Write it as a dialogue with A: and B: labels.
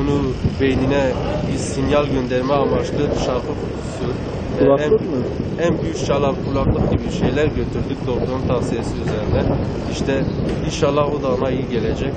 A: Onu beynine bir sinyal gönderme amaçlı şarkı kutusu. E,
B: kulaklık
A: en,
B: mı?
A: en büyük çalar kulaklık gibi şeyler götürdük doktorun tavsiyesi üzerine. İşte inşallah o da ona iyi gelecek.